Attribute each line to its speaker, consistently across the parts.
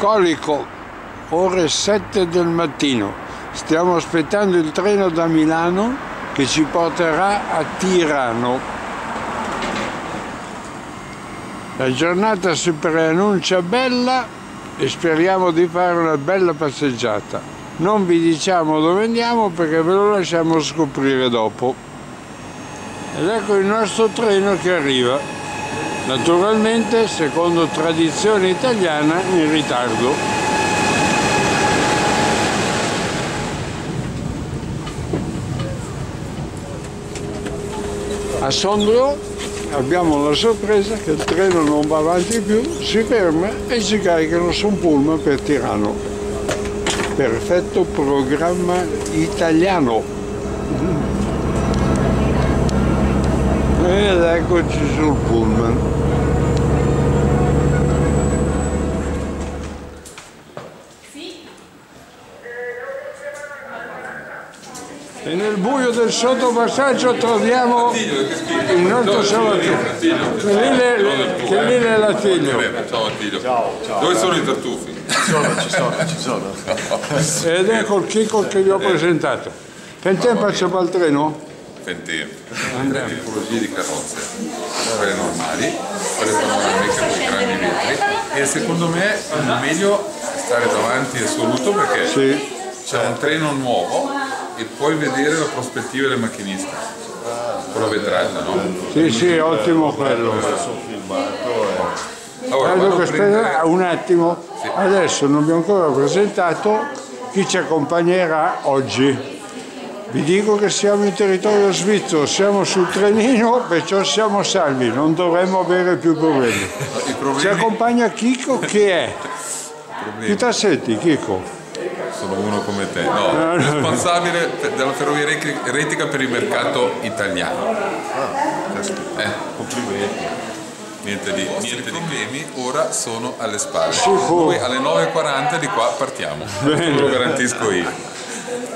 Speaker 1: Colico, ore 7 del mattino. Stiamo aspettando il treno da Milano che ci porterà a Tirano. La giornata si preannuncia bella e speriamo di fare una bella passeggiata. Non vi diciamo dove andiamo perché ve lo lasciamo scoprire dopo. Ed ecco il nostro treno che arriva. Naturalmente, secondo tradizione italiana, in ritardo. A Sondrio abbiamo la sorpresa che il treno non va avanti più, si ferma e ci caricano su un pullman per Tirano. Perfetto programma italiano. Ed eccoci sul pullman. Buio del sottopassaggio troviamo il nostro Salvatore. Che lì è l'Attilio.
Speaker 2: Ciao Attilio. Dove sono i tartufi?
Speaker 3: Ci sono, ci sono, ci sono.
Speaker 1: Ed ecco il Chico che vi ho presentato. Che tempo c'è per il treno?
Speaker 2: Fentempo. Tre tipologie di carrozze. Quelle normali, quelle panoramiche con i grandi vetri. E secondo me il meglio è stare davanti assoluto perché
Speaker 1: Sì.
Speaker 2: c'è un treno nuovo e puoi vedere la prospettiva del macchinista. Con la vetrata, no?
Speaker 1: Sì, sì, ottimo quello.
Speaker 2: Allora,
Speaker 1: Allora,
Speaker 2: vado a prendere...
Speaker 1: aspetta un attimo. Adesso non vi ho ancora presentato chi ci accompagnerà oggi. Vi dico che siamo in territorio svizzero, siamo sul trenino, perciò siamo salvi, non dovremmo avere più problemi.
Speaker 2: I
Speaker 1: Ci
Speaker 2: problemi
Speaker 1: accompagna Chico che è. Chi t'assetti Chico?
Speaker 2: Sono uno come te. No, responsabile per- della ferrovia Re- retica per il mercato italiano. Eh,
Speaker 3: Complimenti.
Speaker 2: Niente di, niente di problemi, ora sono alle spalle. Noi alle 9.40 di qua partiamo, te lo garantisco io.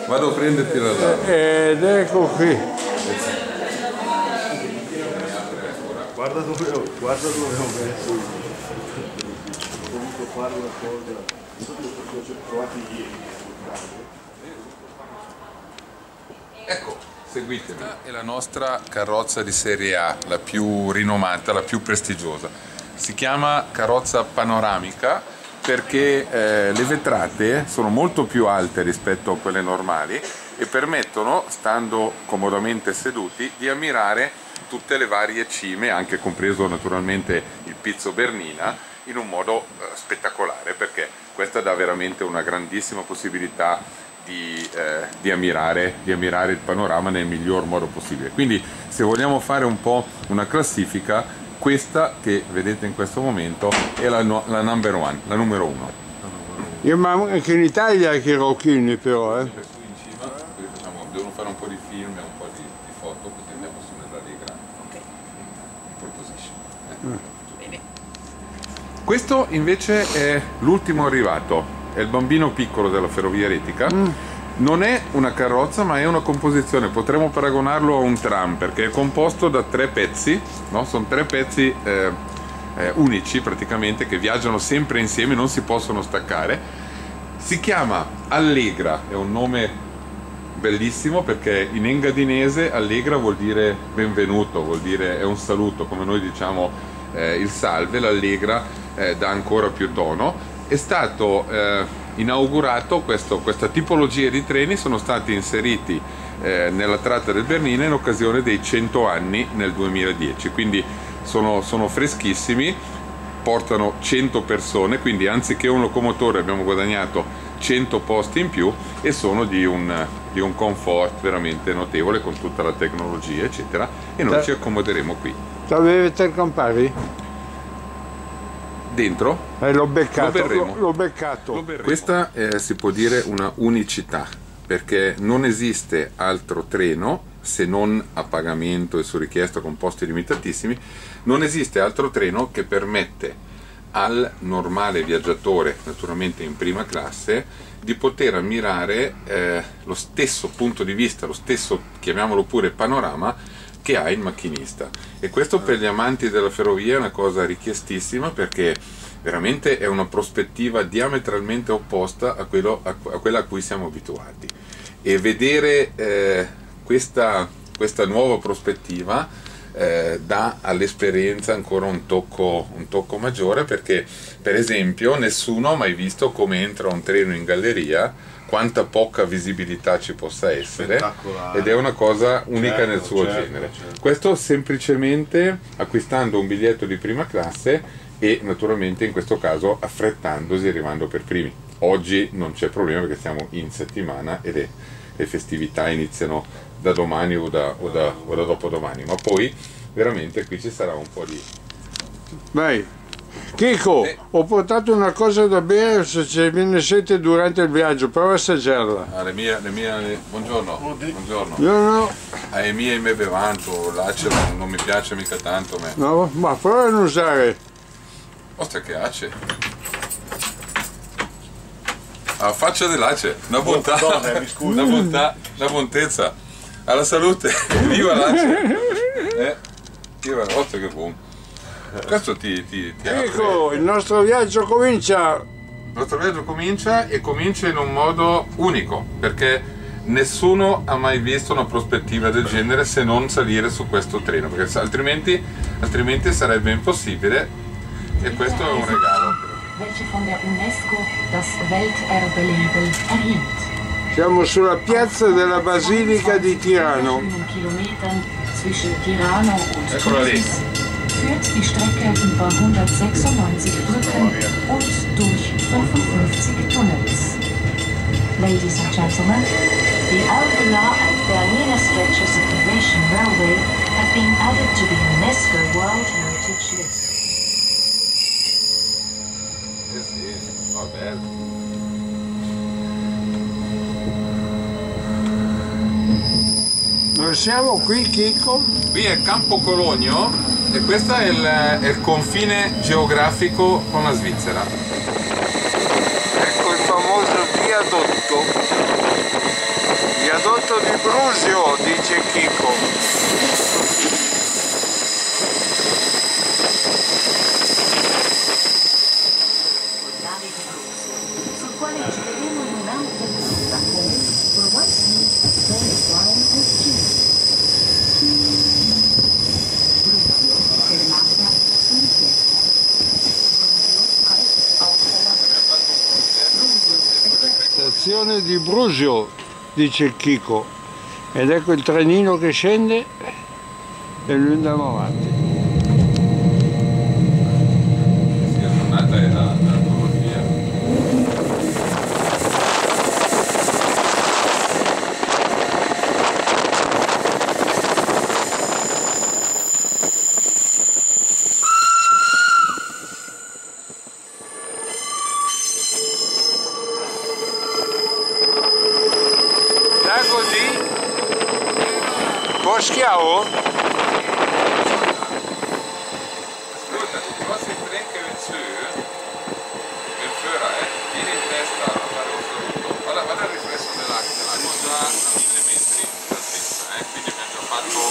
Speaker 2: Vado a prenderti la data.
Speaker 1: Ed ecco qui.
Speaker 3: Guarda dove ho, guarda dove ho messo voluto fare una cosa... So perché ho trovato ieri.
Speaker 2: Ecco, seguitemi. Questa è la nostra carrozza di serie A, la più rinomata, la più prestigiosa. Si chiama carrozza panoramica perché eh, le vetrate sono molto più alte rispetto a quelle normali e permettono, stando comodamente seduti, di ammirare tutte le varie cime, anche compreso naturalmente il Pizzo Bernina, in un modo eh, spettacolare perché questa dà veramente una grandissima possibilità di, eh, di ammirare, di ammirare il panorama nel miglior modo possibile. Quindi se vogliamo fare un po' una classifica, questa che vedete in questo momento è la, la number one, la numero uno.
Speaker 1: Io, ma anche in Italia che i Rocchini però, eh.
Speaker 2: Facciamo, devono fare un po' di film e un po' di, di foto, così andiamo su nell'allegra. Pole position. Eh. Questo invece è l'ultimo arrivato, è il bambino piccolo della ferrovia retica. Non è una carrozza ma è una composizione, potremmo paragonarlo a un tram perché è composto da tre pezzi, no? sono tre pezzi eh, eh, unici praticamente che viaggiano sempre insieme, non si possono staccare. Si chiama Allegra, è un nome bellissimo perché in engadinese allegra vuol dire benvenuto, vuol dire è un saluto, come noi diciamo eh, il salve, l'allegra eh, dà ancora più tono. È stato eh, inaugurato questo- questa tipologia di treni, sono stati inseriti eh, nella tratta del Bernina in occasione dei 100 anni nel 2010, quindi sono, sono freschissimi, portano 100 persone, quindi anziché un locomotore abbiamo guadagnato 100 posti in più e sono di un, di un comfort veramente notevole con tutta la tecnologia eccetera e noi ci accomoderemo qui.
Speaker 1: Sapete il Campari?
Speaker 2: Dentro?
Speaker 1: Eh, l'ho beccato,
Speaker 2: Lo
Speaker 1: l'ho, beccato.
Speaker 2: Questa eh, si può dire una unicità, perché non esiste altro treno, se non a pagamento e su richiesta con posti limitatissimi, non esiste altro treno che permette al normale viaggiatore, naturalmente in prima classe, di poter ammirare eh, lo stesso punto di vista, lo stesso, chiamiamolo pure, panorama che ha il macchinista. E questo per gli amanti della ferrovia è una cosa richiestissima perché veramente è una prospettiva diametralmente opposta a, quello, a, a quella a cui siamo abituati. E vedere eh, questa, questa nuova prospettiva eh, dà all'esperienza ancora un tocco, un tocco, maggiore perché per esempio nessuno ha mai visto come entra un treno in galleria quanta poca visibilità ci possa essere ed è una cosa unica certo, nel suo certo, genere certo. questo semplicemente acquistando un biglietto di prima classe e naturalmente in questo caso affrettandosi e arrivando per primi oggi non c'è problema perché siamo in settimana e le, le festività iniziano da domani o da, o, da, o da dopodomani, ma poi veramente qui ci sarà un po' di...
Speaker 1: Vai. Chico, eh. ho portato una cosa da bere se ci viene sete durante il viaggio, prova a assaggiarla.
Speaker 2: Ah, le mie, le mie, le... buongiorno. buongiorno.
Speaker 1: Io no.
Speaker 2: Ah, le mie me bevanto, l'acero non mi piace mica tanto. Me.
Speaker 1: No, ma prova a non usare.
Speaker 2: Ostia che ace. A faccia dell'ace, una bontà, una bontà, una bontezza alla salute, viva l'ACE! Eh? Viva, ostia che buono! Questo ti, ti, ti
Speaker 1: Ecco, il nostro viaggio comincia!
Speaker 2: Il nostro viaggio comincia e comincia in un modo unico, perché nessuno ha mai visto una prospettiva del genere se non salire su questo treno, perché altrimenti, altrimenti sarebbe impossibile e questo è un regalo.
Speaker 1: Siamo sulla piazza della Basilica di Tirano.
Speaker 2: Eccola lì.
Speaker 4: Führt die Strecke über 196 Brücken und durch 55 Tunnels. Ladies and gentlemen, the Alveolar and Bernina stretches of the Russian Railway have been added to the UNESCO World Heritage List.
Speaker 2: This is, oh, bad.
Speaker 1: Dove siamo qui, Chicco?
Speaker 2: Qui è Campo Cologno e questo è il, è il confine geografico con la Svizzera.
Speaker 1: Ecco il famoso viadotto. Viadotto di Brusio, dice Chicco. Stazione di Brusio, dice Chico. Ed ecco il trenino che scende e lui andiamo avanti. Moschiavo?
Speaker 2: Ascolta, il vostro treno che viene su, il Führer, viene in testa a fare un saluto. Guarda, guarda il riflesso dell'acqua, dell'acqua già a mille metri d'altezza, eh? quindi abbiamo già fatto...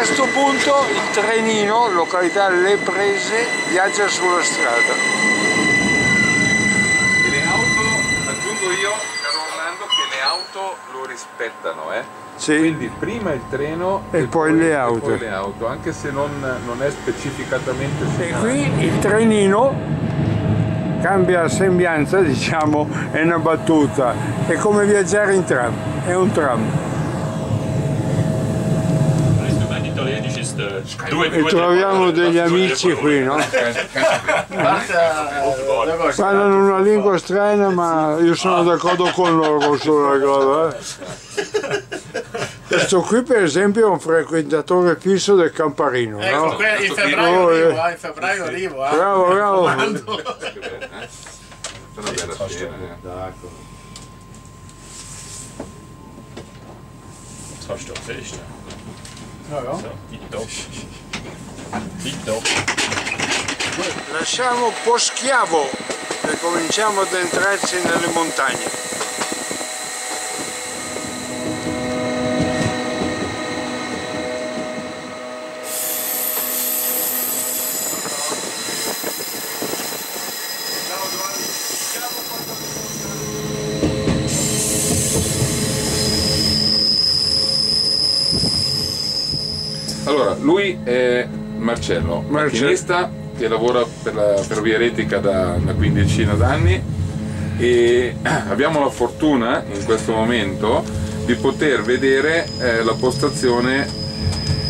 Speaker 1: questo punto il trenino, località Le Prese, viaggia sulla strada.
Speaker 2: E le auto, aggiungo io, caro Orlando, che le auto lo rispettano, eh?
Speaker 1: Sì.
Speaker 2: Quindi prima il treno
Speaker 1: e, e poi, poi, le auto.
Speaker 2: poi le auto, anche se non, non è specificatamente
Speaker 1: segnalato. E qui il trenino cambia sembianza, diciamo, è una battuta, è come viaggiare in tram, è un tram. Due, e troviamo degli amici qui, no? Parlano una lingua strana ma io sono d'accordo con loro sulla cosa. Eh. Questo qui per esempio è un frequentatore fisso del Camparino,
Speaker 5: ecco,
Speaker 1: no?
Speaker 5: in febbraio arrivo, eh, in febbraio arrivo. Eh.
Speaker 1: Bravo, bravo.
Speaker 2: Una bella scena,
Speaker 3: Hast du
Speaker 5: Ja, ja.
Speaker 6: Tipptopp. Tipptopp.
Speaker 1: Lasciamo un po' schiavo e cominciamo ad entrarci nelle montagne.
Speaker 2: Allora, lui è Marcello, macchinista che lavora per la ferrovia eretica da una quindicina d'anni e abbiamo la fortuna in questo momento di poter vedere eh, la postazione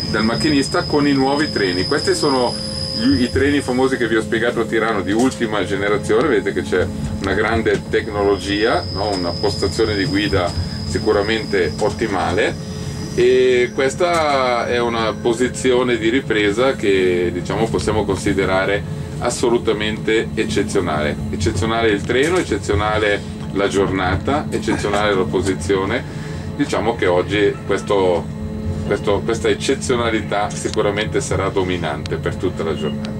Speaker 2: del macchinista con i nuovi treni. Questi sono gli- i treni famosi che vi ho spiegato a Tirano di ultima generazione, vedete che c'è una grande tecnologia, no? una postazione di guida sicuramente ottimale e questa è una posizione di ripresa che diciamo possiamo considerare assolutamente eccezionale. Eccezionale il treno, eccezionale la giornata, eccezionale la posizione. Diciamo che oggi questo- questo- questa eccezionalità sicuramente sarà dominante per tutta la giornata.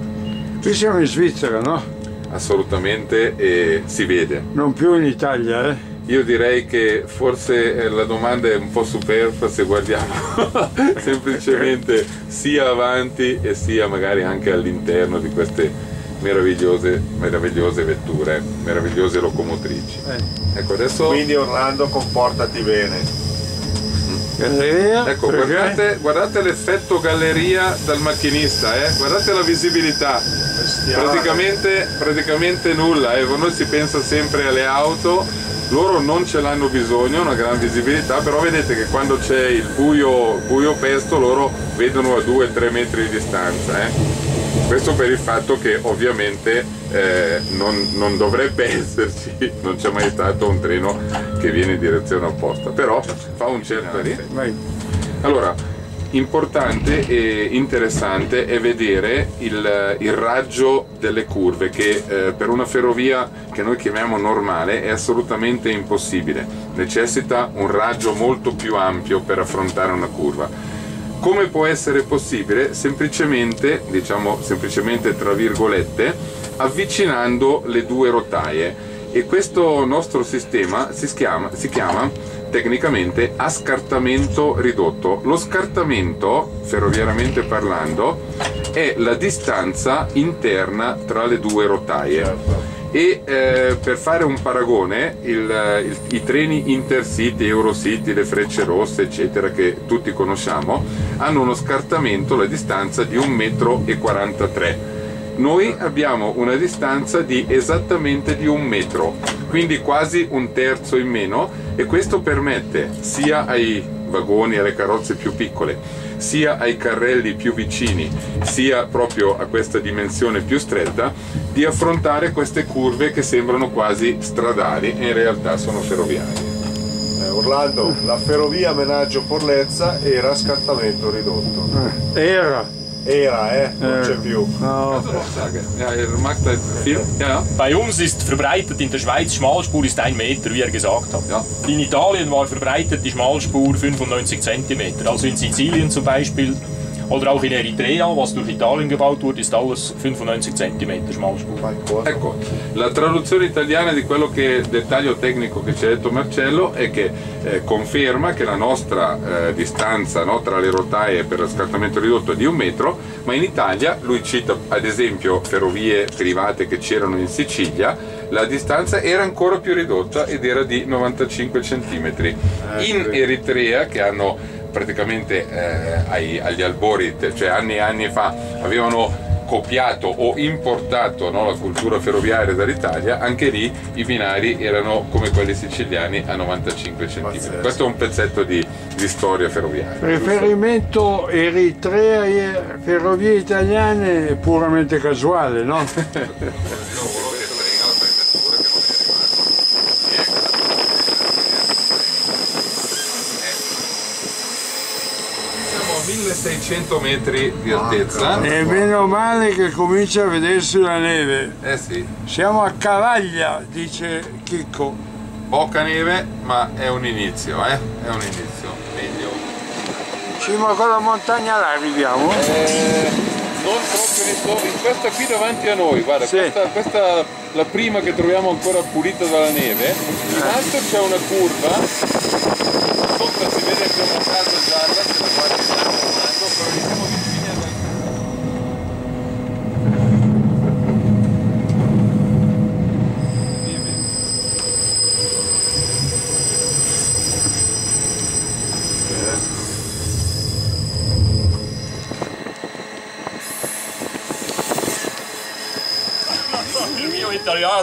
Speaker 1: Qui siamo in Svizzera, no?
Speaker 2: Assolutamente e si vede.
Speaker 1: Non più in Italia, eh?
Speaker 2: Io direi che forse eh, la domanda è un po' superflua se guardiamo semplicemente sia avanti e sia magari anche all'interno di queste meravigliose, meravigliose vetture, meravigliose locomotrici. Ecco, adesso
Speaker 3: Quindi Orlando comportati bene.
Speaker 1: Galleria?
Speaker 2: ecco, guardate, guardate l'effetto galleria dal macchinista, eh? guardate la visibilità. Praticamente, praticamente nulla, eh. noi si pensa sempre alle auto, loro non ce l'hanno bisogno, una gran visibilità, però vedete che quando c'è il buio, buio pesto loro vedono a 2-3 metri di distanza. eh. Questo per il fatto che ovviamente eh, non, non dovrebbe esserci, non c'è mai stato un treno che viene in direzione opposta, però fa un certo
Speaker 1: Vai.
Speaker 2: allora, importante e interessante è vedere il, il raggio delle curve che eh, per una ferrovia che noi chiamiamo normale è assolutamente impossibile, necessita un raggio molto più ampio per affrontare una curva. Come può essere possibile? Semplicemente, diciamo semplicemente tra virgolette, avvicinando le due rotaie e questo nostro sistema si chiama, si chiama tecnicamente a scartamento ridotto. Lo scartamento, ferroviariamente parlando, è la distanza interna tra le due rotaie. E eh, per fare un paragone, il- il- i treni intercity, Eurocity, le frecce rosse, eccetera, che tutti conosciamo, hanno uno scartamento, la distanza di 1,43 m. Noi abbiamo una distanza di esattamente di un metro, quindi quasi un terzo in meno e questo permette sia ai vagoni, alle carrozze più piccole, sia ai carrelli più vicini, sia proprio a questa dimensione più stretta, di affrontare queste curve che sembrano quasi stradali e in realtà sono ferroviarie.
Speaker 3: Eh, Orlando, la ferrovia Menaggio Porlezza era a scartamento ridotto.
Speaker 1: Era.
Speaker 3: Era, eh, non c'è più.
Speaker 1: No.
Speaker 2: Ja, er macht das viel. Ja,
Speaker 6: Bei uns ist verbreitet in der Schweiz Schmalspur ist ein Meter, wie er gesagt hat.
Speaker 2: ja.
Speaker 6: In Italien war verbreitet die Schmalspur 95 cm. Also in Sizilien zum Beispiel oder auch in Eritrea, was durch Italien gebaut wurde, ist alles 95 cm Schmalspur.
Speaker 2: Ecco, la traduzione italiana di quello che il dettaglio tecnico che ci ha detto Marcello è che eh, conferma che la nostra eh, distanza no, tra le rotaie per lo scartamento ridotto è di un metro, ma in Italia, lui cita ad esempio ferrovie private che c'erano in Sicilia, la distanza era ancora più ridotta ed era di 95 cm. In Eritrea, che hanno praticamente eh, ai- agli albori, cioè anni e anni fa, avevano copiato o importato no, la cultura ferroviaria dall'Italia, anche lì i binari erano come quelli siciliani a 95 cm. Questo è un pezzetto di, di storia ferroviaria.
Speaker 1: Riferimento Eritrea e ferrovie italiane è puramente casuale, no?
Speaker 2: Siamo a 1600 metri di altezza.
Speaker 1: E meno male che comincia a vedersi la neve.
Speaker 2: Eh sì,
Speaker 1: Siamo a Cavaglia, dice Chicco.
Speaker 2: poca neve, ma è un inizio, eh? È un inizio. Meglio.
Speaker 1: Cima con la montagna là arriviamo?
Speaker 2: Eh, non proprio in, sto- in questa qui davanti a noi, guarda,
Speaker 1: Sì.
Speaker 2: questa, questa è la prima che troviamo ancora pulita dalla neve. In alto c'è una curva, sopra si vede che è una casa gialla, se la guardi sta formando, però lì siamo vicini ad neve.
Speaker 6: Il mio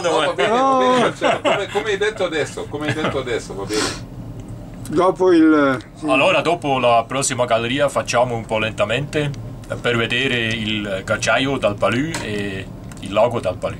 Speaker 6: italiano,
Speaker 2: No, va bene, va bene, Marcello, come, come hai detto adesso, come hai detto adesso, va bene.
Speaker 1: Dopo il...
Speaker 6: Allora, dopo la prossima galleria facciamo un po' lentamente eh, per vedere il ghiacciaio dal Palù e il lago dal Palù.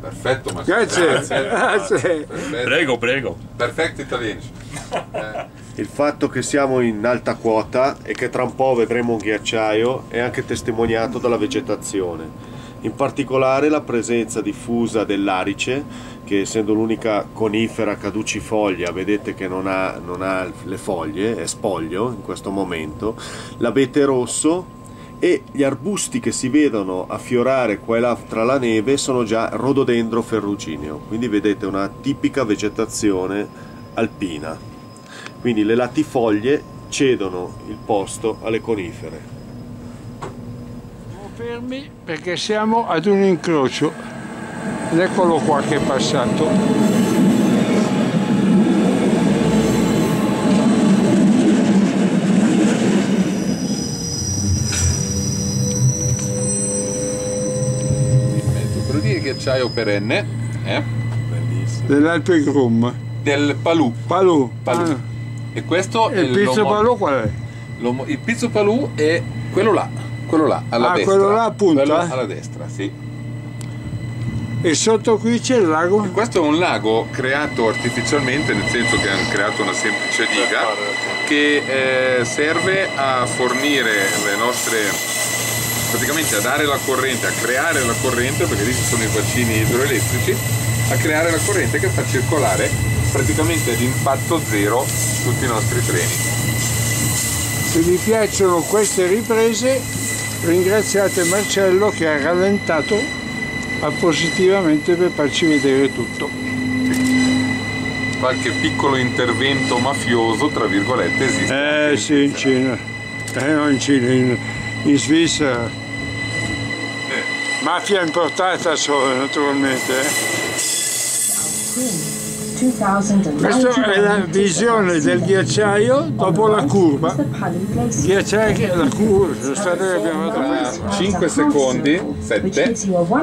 Speaker 2: Perfetto, Marcello.
Speaker 1: Grazie, grazie.
Speaker 2: Perfetto,
Speaker 6: Prego, prego.
Speaker 2: perfetto italiano.
Speaker 3: Il fatto che siamo in alta quota e che tra un po' vedremo un ghiacciaio è anche testimoniato dalla vegetazione. In particolare la presenza diffusa dell'arice, che essendo l'unica conifera caducifoglia, vedete che non ha, non ha le foglie, è spoglio in questo momento, l'abete rosso e gli arbusti che si vedono affiorare qua e là tra la neve sono già rododendro ferrugineo, quindi vedete una tipica vegetazione alpina. Quindi le latifoglie cedono il posto alle conifere.
Speaker 1: Fermi perché siamo ad un incrocio. Ed eccolo qua che è passato.
Speaker 2: È ghiacciaio perenne, eh?
Speaker 3: Bellissimo.
Speaker 1: Dell'Alpe Grum.
Speaker 2: del Palù.
Speaker 1: Palù.
Speaker 2: Palù.
Speaker 1: Ah,
Speaker 2: E questo
Speaker 1: e
Speaker 2: è
Speaker 1: il pizzo Palù qual è?
Speaker 2: il pizzo Palù è quello là, quello là, alla
Speaker 1: Ah,
Speaker 2: destra.
Speaker 1: quello là a punta?
Speaker 2: Quello alla destra, sì.
Speaker 1: E sotto qui c'è il lago?
Speaker 2: Questo è un lago creato artificialmente, nel senso che hanno creato una semplice diga che eh, serve a fornire le nostre, praticamente a dare la corrente, a creare la corrente, perché lì ci sono i bacini idroelettrici, a creare la corrente che fa circolare praticamente ad impatto zero tutti i nostri treni.
Speaker 1: Se vi piacciono queste riprese, ringraziate Marcello che ha rallentato appositivamente per farci vedere tutto.
Speaker 2: Qualche piccolo intervento mafioso, tra virgolette, esiste.
Speaker 1: Eh
Speaker 2: in
Speaker 1: sì, in. Cina. Eh no, in Cina, in, in Svizzera. Mafia importata solo, naturalmente. eh. Questa è la visione del ghiacciaio dopo la curva. Ghiacciaio che la curva, abbiamo prima.
Speaker 2: 5 secondi, 7,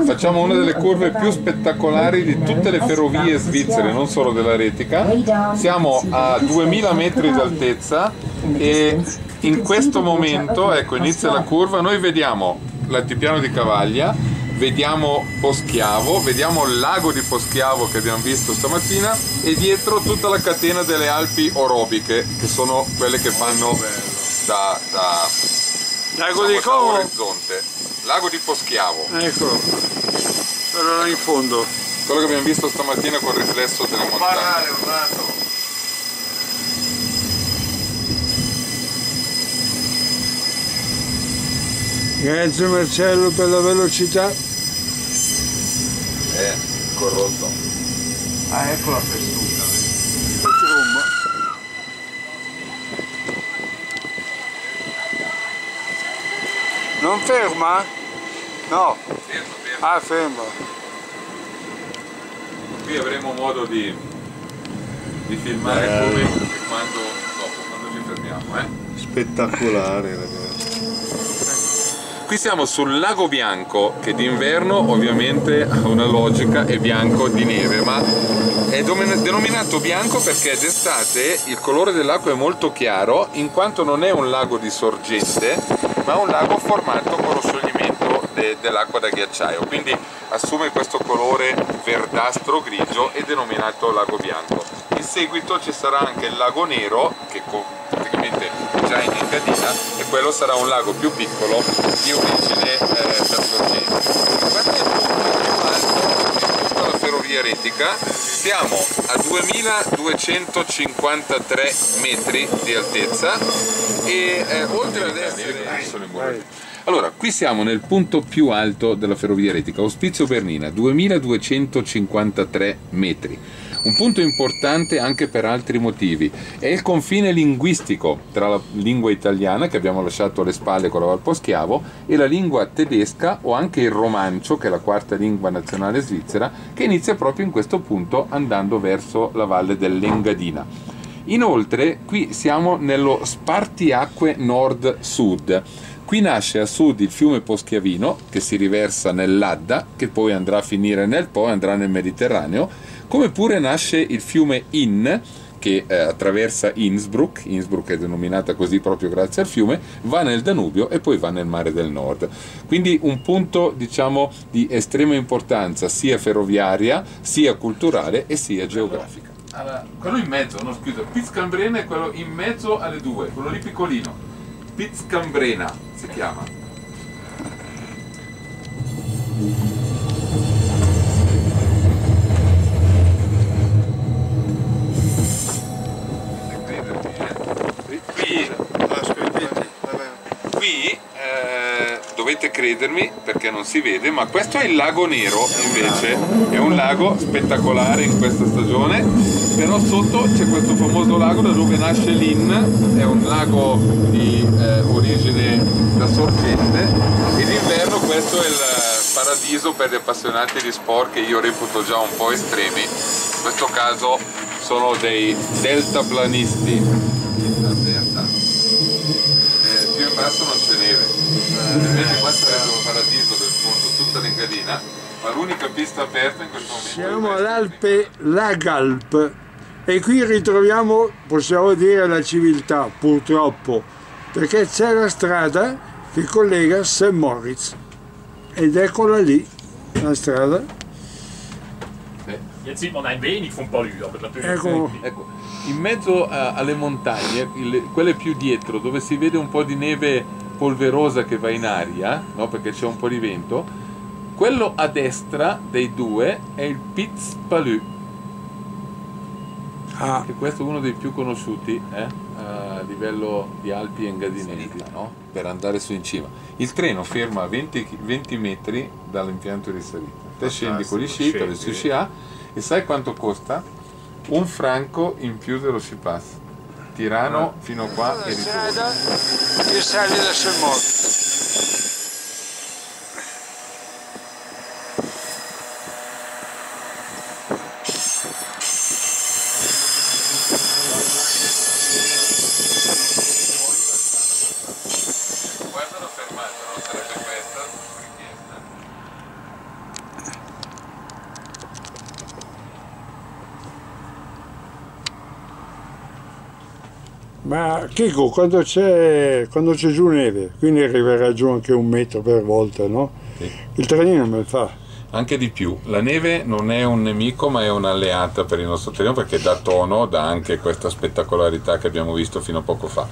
Speaker 2: facciamo una delle curve più spettacolari di tutte le ferrovie svizzere, non solo della Retica. Siamo a 2000 metri d'altezza e in questo momento, ecco, inizia la curva, noi vediamo l'altipiano di Cavaglia, vediamo Poschiavo, vediamo il lago di Poschiavo che abbiamo visto stamattina e dietro tutta la catena delle Alpi orobiche, che sono quelle che fanno da, da
Speaker 1: Lago di
Speaker 2: diciamo, da
Speaker 1: Como,
Speaker 2: orizzonte. Lago di Poschiavo,
Speaker 1: ecco, quello là in fondo.
Speaker 2: quello che abbiamo visto stamattina col riflesso delle montagne.
Speaker 3: Orlando.
Speaker 1: Grazie Marcello per la velocità.
Speaker 2: Eh, corrotto.
Speaker 3: Ah, ecco la festuca.
Speaker 1: Non ferma? No,
Speaker 2: Fermo, fermo.
Speaker 1: ah ferma.
Speaker 2: Qui avremo modo di, di filmare come e quando, dopo, quando ci fermiamo. Eh.
Speaker 3: Spettacolare, ragazzi.
Speaker 2: Qui siamo sul lago bianco che d'inverno ovviamente ha una logica è bianco di neve ma è denominato bianco perché d'estate il colore dell'acqua è molto chiaro in quanto non è un lago di sorgente ma un lago formato con lo scioglimento de- dell'acqua da ghiacciaio. Quindi assume questo colore verdastro grigio e denominato lago bianco. In seguito ci sarà anche il lago nero che co- praticamente è già in incadina e quello sarà un lago più piccolo di origine eh, sorgente. Questo è il punto più alto di tutta la ferrovia retica siamo a 2253 metri di altezza e eh, oltre ad essere... Allora, qui siamo nel punto più alto della ferrovia retica, Ospizio Bernina, 2253 metri. Un punto importante anche per altri motivi. È il confine linguistico tra la lingua italiana, che abbiamo lasciato alle spalle con la Valposchiavo, e la lingua tedesca o anche il romancio, che è la quarta lingua nazionale svizzera, che inizia proprio in questo punto andando verso la valle dell'Engadina. Inoltre, qui siamo nello spartiacque nord-sud Qui nasce a sud il fiume Poschiavino che si riversa nell'Adda, che poi andrà a finire nel Po e andrà nel Mediterraneo, come pure nasce il fiume Inn che eh, attraversa Innsbruck, Innsbruck è denominata così proprio grazie al fiume, va nel Danubio e poi va nel mare del nord. Quindi un punto diciamo di estrema importanza sia ferroviaria, sia culturale e sia geografica. Allora, quello in mezzo, no scusa, Pizzcambrena è quello in mezzo alle due, quello lì piccolino. Pizzcambrena si chiama. Qui, qui eh, dovete credermi perché non si vede, ma questo è il lago Nero invece, è un lago spettacolare in questa stagione però sotto c'è questo famoso lago da dove nasce l'Inn, è un lago di eh, origine da sorgente. E d'inverno questo è il paradiso per gli appassionati di sport che io reputo già un po' estremi, in questo caso sono dei deltaplanisti. Eh, più in basso non c'è invece questo è il paradiso del mondo, tutta l'Engadina, ma l'unica pista aperta in questo momento
Speaker 1: Siamo all'Alpe Lagalp, e qui ritroviamo, possiamo dire, la civiltà, purtroppo, perché c'è la strada che collega St. Moritz. Ed eccola lì, la strada.
Speaker 6: Jetzt sieht man ein wenig vom natürlich
Speaker 1: Ecco,
Speaker 2: Ecco, in mezzo a- alle montagne, il- quelle più dietro, dove si vede un po' di neve polverosa che va in aria, no? perché c'è un po' di vento, quello a destra dei due è il Piz Palù,
Speaker 1: ah,
Speaker 2: che questo è uno dei più conosciuti eh, a livello di Alpi engadinesi, no? per andare su in cima. Il treno ferma a 20, chi- 20 metri dall'impianto di salita. Te scendi con gli sci, con le sci A, e sai quanto costa? Un franco in più dello sci pass. Tirano fino qua e ritorno.
Speaker 1: che sali da St. Moritz.
Speaker 2: Guarda la fermata, non sarebbe questa richiesta.
Speaker 1: Ma Chico, quando c'è, quando c'è giù neve, quindi arriverà giù anche un metro per volta, no?
Speaker 2: Sì.
Speaker 1: Il trenino me fa.
Speaker 2: Anche di più, la neve non è un nemico ma è un'alleata per il nostro treno perché dà tono, dà anche questa spettacolarità che abbiamo visto fino a poco fa.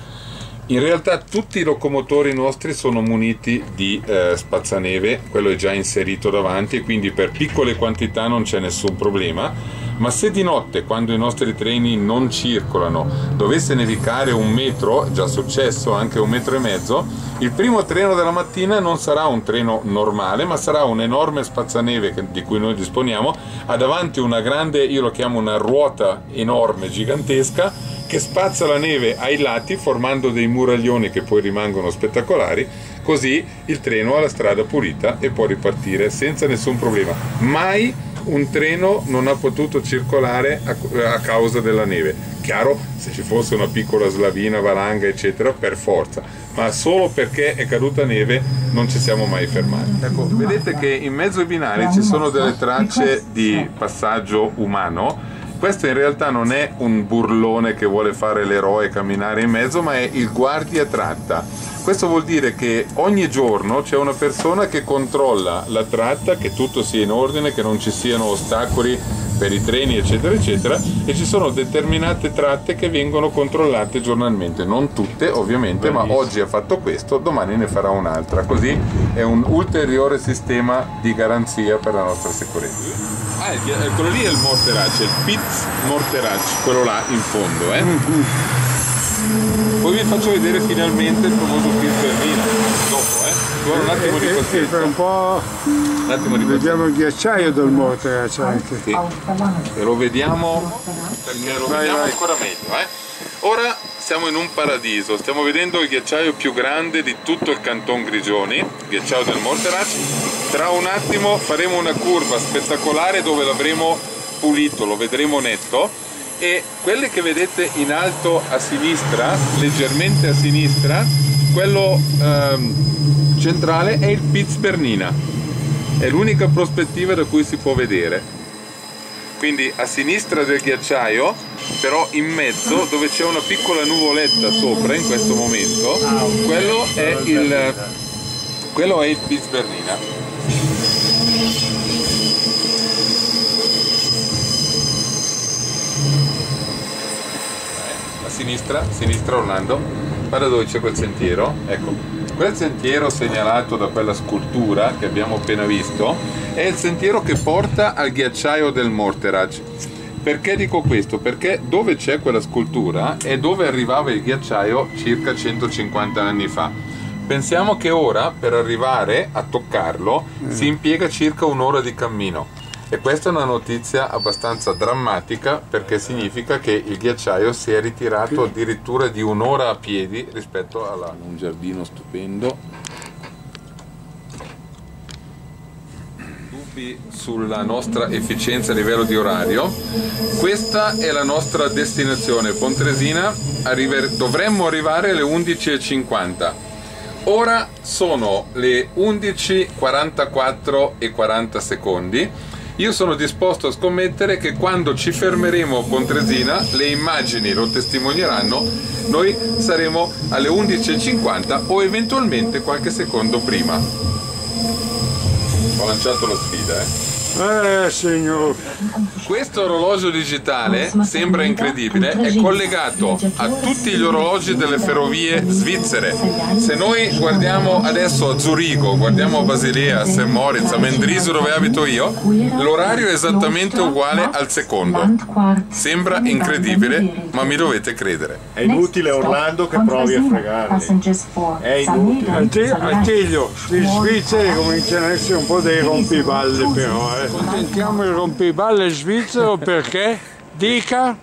Speaker 2: In realtà tutti i locomotori nostri sono muniti di eh, spazzaneve, quello è già inserito davanti e quindi per piccole quantità non c'è nessun problema, ma se di notte, quando i nostri treni non circolano, dovesse nevicare un metro, già successo anche un metro e mezzo, il primo treno della mattina non sarà un treno normale, ma sarà un enorme spazzaneve di cui noi disponiamo, ha davanti una grande, io lo chiamo una ruota enorme, gigantesca, che spazza la neve ai lati formando dei muraglioni che poi rimangono spettacolari, così il treno ha la strada pulita e può ripartire senza nessun problema. Mai un treno non ha potuto circolare a, a causa della neve. Chiaro, se ci fosse una piccola slavina, valanga, eccetera, per forza, ma solo perché è caduta neve non ci siamo mai fermati. Ecco, vedete che in mezzo ai binari ci sono delle tracce di passaggio umano. Questo in realtà non è un burlone che vuole fare l'eroe camminare in mezzo, ma è il guardia tratta. Questo vuol dire che ogni giorno c'è una persona che controlla la tratta, che tutto sia in ordine, che non ci siano ostacoli per i treni eccetera eccetera e ci sono determinate tratte che vengono controllate giornalmente, non tutte ovviamente, Bellissimo. ma oggi ha fatto questo, domani ne farà un'altra, così è un ulteriore sistema di garanzia per la nostra sicurezza. Ah, quello lì è il Morterac, il Piz Morterac, quello là in fondo, eh? Poi vi faccio vedere finalmente il famoso Piz Berlino, dopo, eh? Guarda un attimo di pazienza.
Speaker 1: Eh, per un po' un attimo di vediamo il ghiacciaio del Morterac anche.
Speaker 2: Sì. E lo vediamo perché lo vai, vediamo vai. ancora meglio, eh? Ora siamo in un paradiso, stiamo vedendo il ghiacciaio più grande di tutto il canton Grigioni, il ghiacciaio del Morterac. Tra un attimo faremo una curva spettacolare dove l'avremo pulito, lo vedremo netto. E quelle che vedete in alto a sinistra, leggermente a sinistra, quello ehm, centrale è il Piz Bernina, è l'unica prospettiva da cui si può vedere. Quindi a sinistra del ghiacciaio però in mezzo dove c'è una piccola nuvoletta sopra in questo momento quello è il quello è il Piz Bernina a sinistra, a sinistra Orlando. Guarda dove c'è quel sentiero ecco. Quel sentiero segnalato da quella scultura che abbiamo appena visto è il sentiero che porta al ghiacciaio del Morterac. Perché dico questo? Perché dove c'è quella scultura è dove arrivava il ghiacciaio circa 150 anni fa. Pensiamo che ora per arrivare a toccarlo si impiega circa un'ora di cammino. E questa è una notizia abbastanza drammatica perché significa che il ghiacciaio si è ritirato addirittura di un'ora a piedi rispetto a un giardino stupendo. Dubbi sulla nostra efficienza a livello di orario. Questa è la nostra destinazione, Pontresina. Arriver dovremmo arrivare alle 11.50. Ora sono le 11.44 e 40 secondi io sono disposto a scommettere che quando ci fermeremo a Pontresina, le immagini lo testimonieranno, noi saremo alle 11.50 o eventualmente qualche secondo prima. Ho lanciato la sfida, eh.
Speaker 1: Eh signor.
Speaker 2: Questo orologio digitale sembra incredibile, è collegato a tutti gli orologi delle ferrovie svizzere. Se noi guardiamo adesso a Zurigo, guardiamo a Basilea, a St. Moritz, a Mendrisio dove abito io, l'orario è esattamente uguale al secondo. Sembra incredibile, ma mi dovete credere.
Speaker 3: È inutile Orlando che provi a fregarli. È inutile.
Speaker 1: Attilio, gli svizzeri cominciano ad essere un po' dei rompiballe però. Eh. Contentiamo il rompiballe svizzero perché? Dica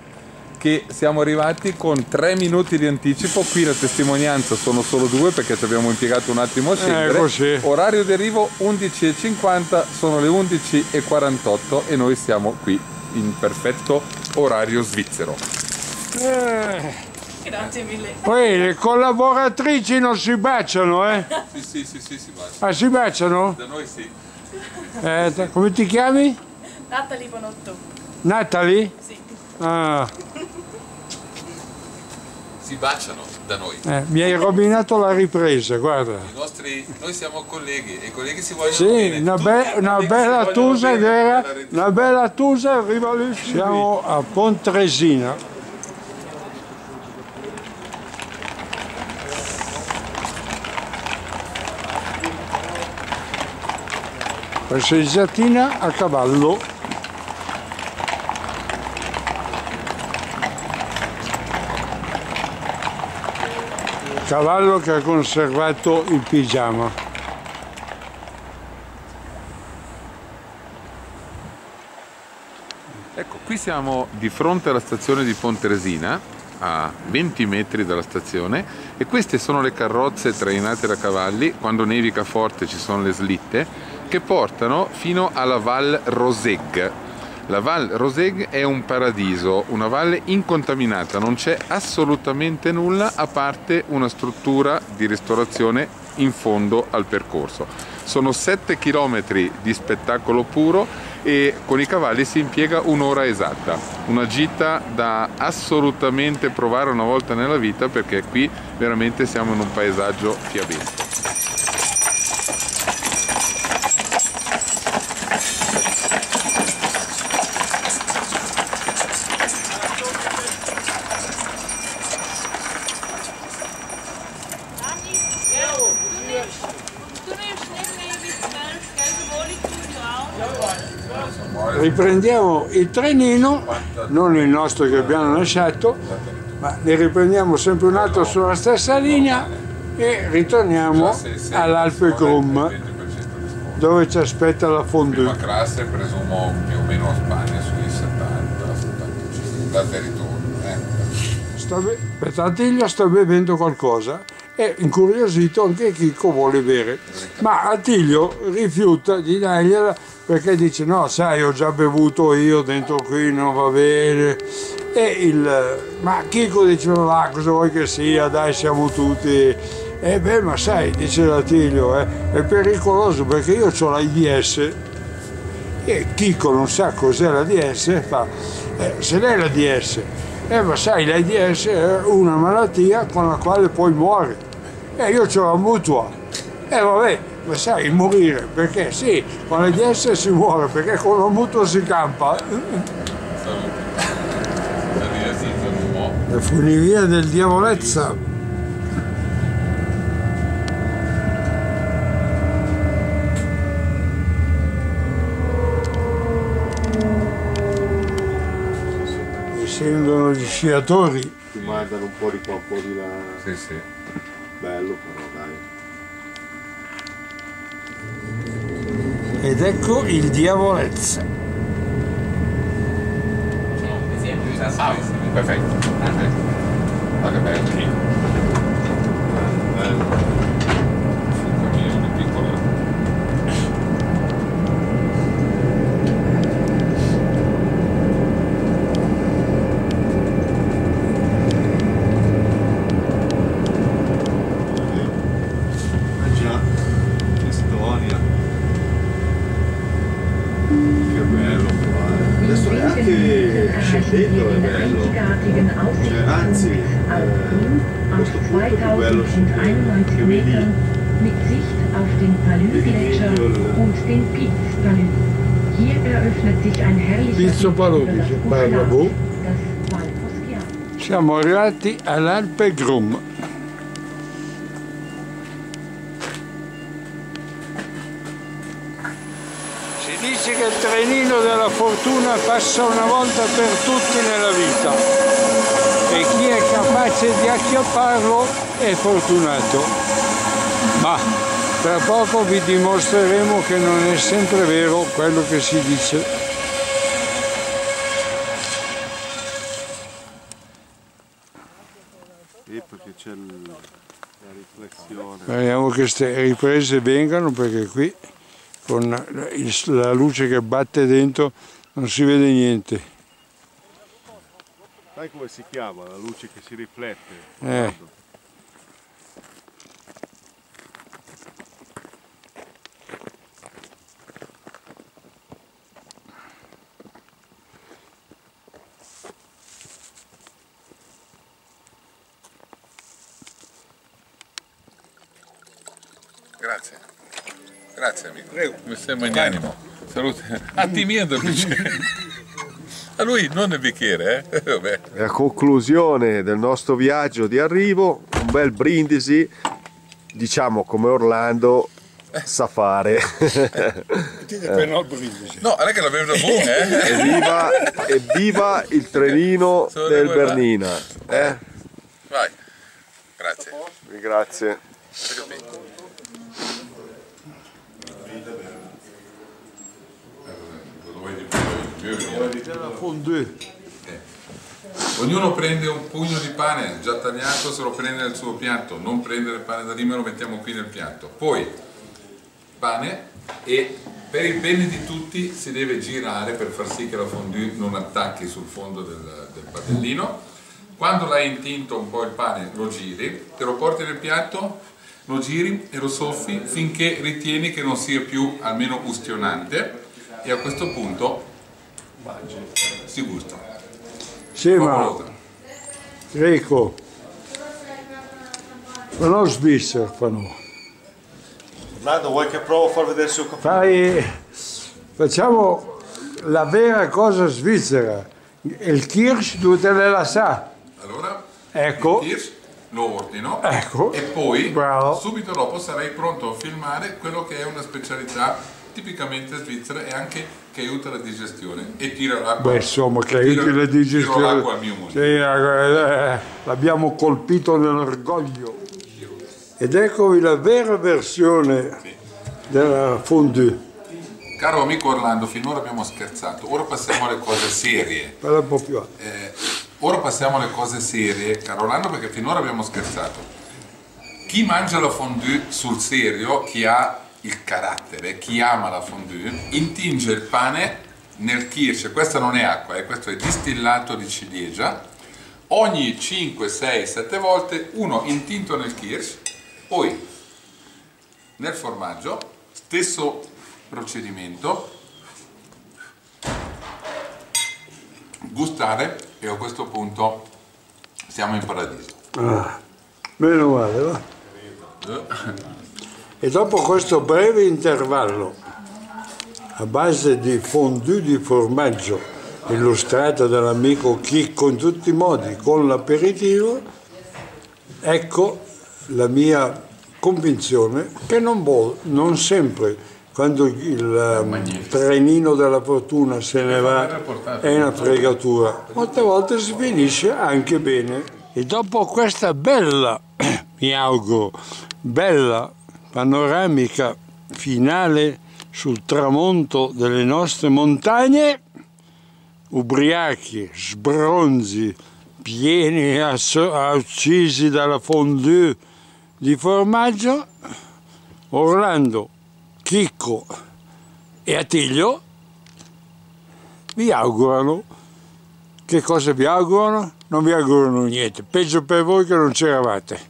Speaker 2: che siamo arrivati con tre minuti di anticipo, qui la testimonianza sono solo due perché ci abbiamo impiegato un attimo a scendere.
Speaker 1: Eh,
Speaker 2: Orario di arrivo 11.50, sono le 11.48 e noi siamo qui in perfetto orario svizzero.
Speaker 1: Eh. Grazie mille. Poi le collaboratrici non si baciano, eh?
Speaker 2: Sì, sì, sì, sì, si baciano.
Speaker 1: Ah, si baciano?
Speaker 2: Da noi sì.
Speaker 1: Eh, come ti chiami?
Speaker 7: Natalie Bonotto.
Speaker 1: Natalie?
Speaker 7: Sì.
Speaker 1: Ah.
Speaker 2: Si baciano da noi.
Speaker 1: Eh, mi hai rovinato la ripresa, guarda.
Speaker 2: Nostri, noi siamo colleghi e i colleghi si vogliono
Speaker 1: sì, bene. Una, be una bella tusa era, una bella tusa arriva lì. Siamo a Pontresina. Passeggiatina a cavallo. Cavallo che ha conservato il pigiama.
Speaker 2: Ecco qui siamo di fronte alla stazione di Ponteresina a 20 metri dalla stazione e queste sono le carrozze trainate da cavalli. Quando nevica forte ci sono le slitte che portano fino alla Val Roseg. La Val Roseg è un paradiso, una valle incontaminata, non c'è assolutamente nulla a parte una struttura di ristorazione in fondo al percorso. Sono 7 km di spettacolo puro e con i cavalli si impiega un'ora esatta. Una gita da assolutamente provare una volta nella vita perché qui veramente siamo in un paesaggio fiabesco.
Speaker 1: Riprendiamo il trenino, non il nostro che abbiamo lasciato, ma ne riprendiamo sempre un altro sulla stessa linea e ritorniamo all'Alpe Grum dove ci aspetta la fondue.
Speaker 2: La classe presumo più o meno a Spagna sui 70, 75, andata e ritorno. Eh.
Speaker 1: Sto be- sta bevendo qualcosa e incuriosito anche Chicco vuole bere. Ma Attilio rifiuta di dargliela perché dice no, sai, ho già bevuto io dentro qui, non va bene. E il, ma Chico dice va, cosa vuoi che sia, dai, siamo tutti. E beh, ma sai, dice l'Attilio, eh, è pericoloso perché io ho l'AIDS e Chico non sa cos'è la DS, fa, eh, se lei è la DS, eh, ma sai, l'AIDS è una malattia con la quale poi muore. E io ho la mutua. E vabbè, ma sai, morire, perché sì, con l'AIDS si muore, perché con la mutua si campa. La funivia del diavolezza. Mi scendono gli sciatori.
Speaker 3: Ti mandano un po' di qua, un po' di là.
Speaker 2: Sì, sì.
Speaker 3: Bello però,
Speaker 1: Ed ecco il diavolezza.
Speaker 2: Perfetto. perfetto. Ma che bello.
Speaker 3: Bello.
Speaker 2: 5 milioni piccolo.
Speaker 3: Eh già, che storia. Che bello qua. eh. Adesso è anche scendendo è bello. Cioè, anzi, eh, questo punto è più bello scendendo. Che vedi
Speaker 7: mit Sicht auf den Palü-Gletscher und den Piz-Palü. Hier eröffnet sich ein herrlicher
Speaker 1: Pizzo Palù,
Speaker 7: Blick über das
Speaker 1: dice
Speaker 7: Buchland,
Speaker 1: Barbabu.
Speaker 7: Das Val Poschiano.
Speaker 1: Siamo arrivati all'Alpe Grum. Si dice che il trenino della fortuna passa una volta per tutti nella vita e chi è capace di acchiapparlo è fortunato. Ma tra poco vi dimostreremo che non è sempre vero quello che si dice.
Speaker 3: Sì, perché c'è il- la riflessione.
Speaker 1: Speriamo che queste riprese vengano perché qui con la luce che batte dentro non si vede niente.
Speaker 3: Sai come si chiama la luce che si riflette?
Speaker 1: Eh.
Speaker 2: Grazie. Grazie amico. Stai magnanimo. Salute. Ah, ti miedo che c'è. A lui non nel bicchiere, eh? Vabbè.
Speaker 3: E a conclusione del nostro viaggio di arrivo, un bel brindisi, diciamo come Orlando sa fare.
Speaker 2: No, non è che la bevo da buon, eh?
Speaker 3: evviva, evviva il trenino del. Bernina. Eh?
Speaker 2: Vai. Grazie.
Speaker 3: Grazie.
Speaker 1: Fondue.
Speaker 2: Ognuno prende un pugno di pane già tagliato, se lo prende nel suo piatto, non prendere il pane da lì, me lo mettiamo qui nel piatto. Poi pane e per il bene di tutti si deve girare per far sì che la fondue non attacchi sul fondo del, del padellino. Quando l'hai intinto un po' il pane lo giri, te lo porti nel piatto, lo giri e lo soffi finché ritieni che non sia più almeno ustionante e a questo punto si gusta.
Speaker 1: Sì, ma
Speaker 2: Favolosa.
Speaker 1: Greco, fanno Svizzera, fanno.
Speaker 3: Fernando, vuoi che provo a far vedere il suo caffè?
Speaker 1: Fai, facciamo la vera cosa svizzera. Il Kirsch tu te la sa.
Speaker 2: Allora,
Speaker 1: Ecco.
Speaker 2: il Kirsch lo ordino
Speaker 1: Ecco.
Speaker 2: e poi
Speaker 1: Bravo.
Speaker 2: subito dopo sarei pronto a filmare quello che è una specialità tipicamente svizzera e anche che aiuta la digestione e tira l'acqua.
Speaker 1: Beh, insomma, che
Speaker 2: tiro-
Speaker 1: aiuti la
Speaker 2: Tiro
Speaker 1: digestione.
Speaker 2: l'acqua al mio mondo.
Speaker 1: Sì, eh, l'abbiamo colpito nell'orgoglio. Ed eccovi la vera versione della fondue.
Speaker 2: Caro amico Orlando, finora abbiamo scherzato, ora passiamo alle cose serie.
Speaker 1: Parla un po' più alto.
Speaker 2: Eh, ora passiamo alle cose serie, caro Orlando, perché finora abbiamo scherzato. Chi mangia la fondue sul serio, chi ha il carattere, chi ama la fondue, intinge il pane nel kirsch, questa non è acqua, eh, questo è distillato di ciliegia, ogni 5, 6, 7 volte uno intinto nel kirsch, poi nel formaggio, stesso procedimento, gustare e a questo punto siamo in paradiso.
Speaker 1: Ah, meno male, va? E dopo questo breve intervallo a base di fondue di formaggio illustrato dall'amico Chicco in tutti i modi con l'aperitivo, ecco la mia convinzione che non, vuol- non sempre quando il um, trenino della fortuna se ne va è una fregatura, molte volte si finisce anche bene. E dopo questa bella, mi auguro, bella panoramica finale sul tramonto delle nostre montagne, ubriachi, sbronzi, pieni, ass- uccisi dalla fondue di formaggio, Orlando, Chicco e Attilio vi augurano. Che cosa vi augurano? Non vi augurano niente, peggio per voi che non c'eravate.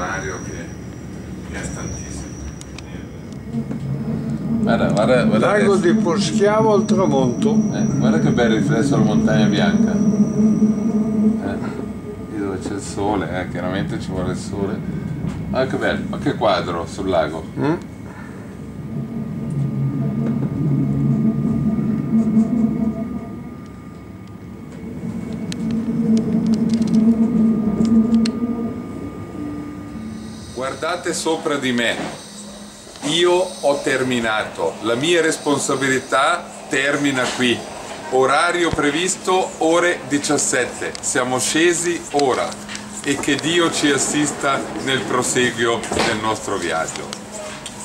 Speaker 2: Orario che che è stantissimo. Guarda, guarda, guarda,
Speaker 1: Lago di Poschiavo al tramonto.
Speaker 2: Eh, guarda che bel riflesso alla montagna bianca. Eh, dove c'è il sole, eh, chiaramente ci vuole il sole. Ma che bello, ma che quadro sul lago. Guardate sopra di me. Io ho terminato. La mia responsabilità termina qui. Orario previsto ore 17. Siamo scesi ora. E che Dio ci assista nel proseguio del nostro viaggio.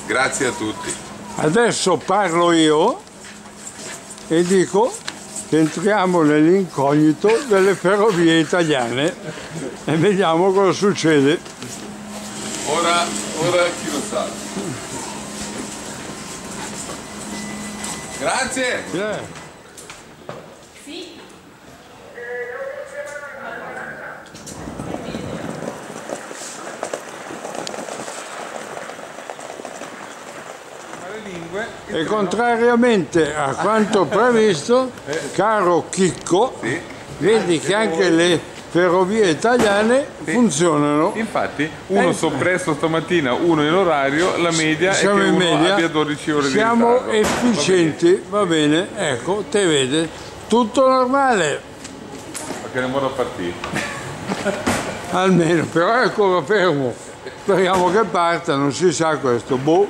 Speaker 2: Grazie a tutti.
Speaker 1: Adesso parlo io e dico che entriamo nell'incognito delle ferrovie italiane e vediamo cosa succede.
Speaker 2: Ora, ora chi lo sa. Grazie.
Speaker 1: Eh,
Speaker 2: lingue.
Speaker 1: E contrariamente a quanto previsto, caro Chicco,
Speaker 2: Sì.
Speaker 1: vedi che anche le ferrovie italiane funzionano.
Speaker 2: Infatti, uno
Speaker 1: Eh,
Speaker 2: soppresso stamattina, uno in orario, la media
Speaker 1: Siamo
Speaker 2: è che
Speaker 1: in media,
Speaker 2: abbia 12 ore
Speaker 1: siamo
Speaker 2: di ritardo.
Speaker 1: efficienti, va bene, ecco, te vede, tutto normale,
Speaker 2: Ma che ne modo a partire?
Speaker 1: almeno, però è ancora fermo. Speriamo che parta, non si sa questo, boh.